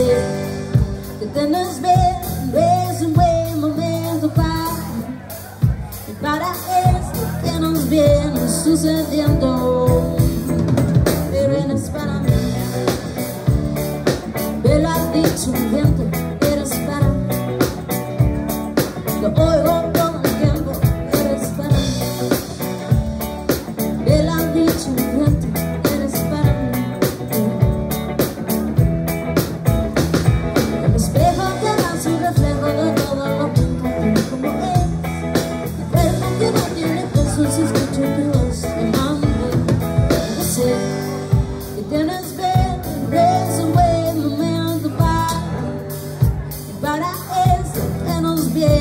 said The dinner's been raising way my man's fire E para eles que nos vêm sucedendo Veremos para mim Bela de viento.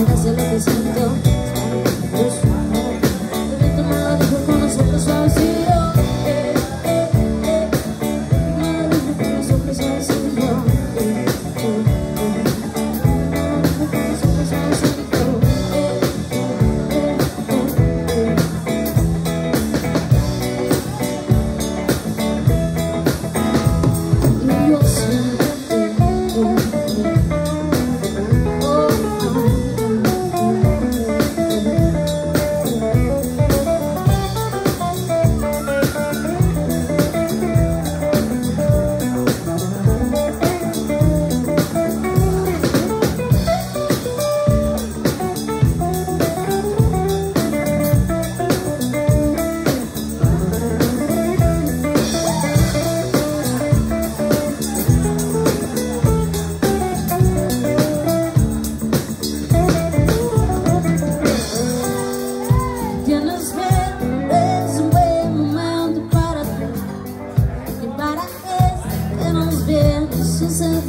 no será solo te siento.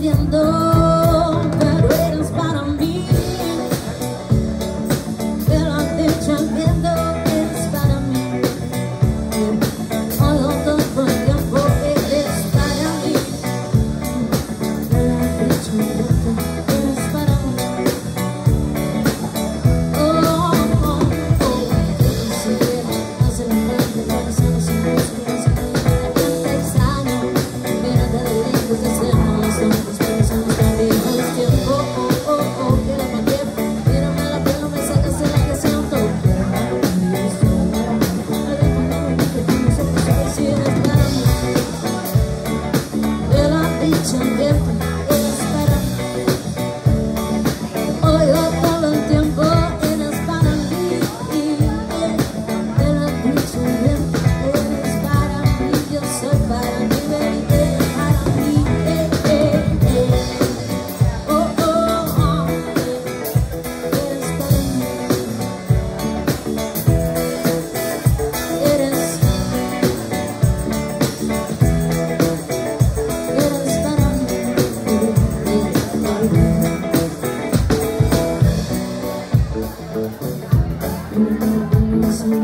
我。Cuenta, pero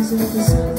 siempre son